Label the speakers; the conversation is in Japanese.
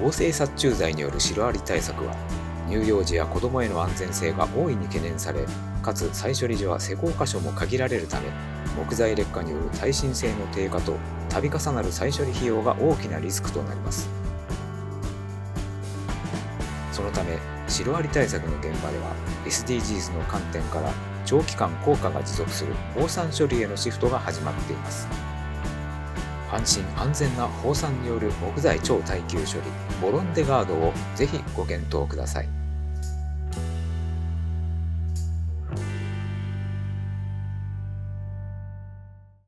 Speaker 1: 合成殺虫剤によるシロアリ対策は乳幼児や子供への安全性が大いに懸念されかつ再処理時は施工箇所も限られるため木材劣化による耐震性の低下と度重なる再処理費用が大きなリスクとなります。そのためシロアリ対策の現場では SDGs の観点から長期間効果が持続する放散処理へのシフトが始まっています。安心安全な放散による木材超耐久処理ボロンデガードをぜひご検討ください。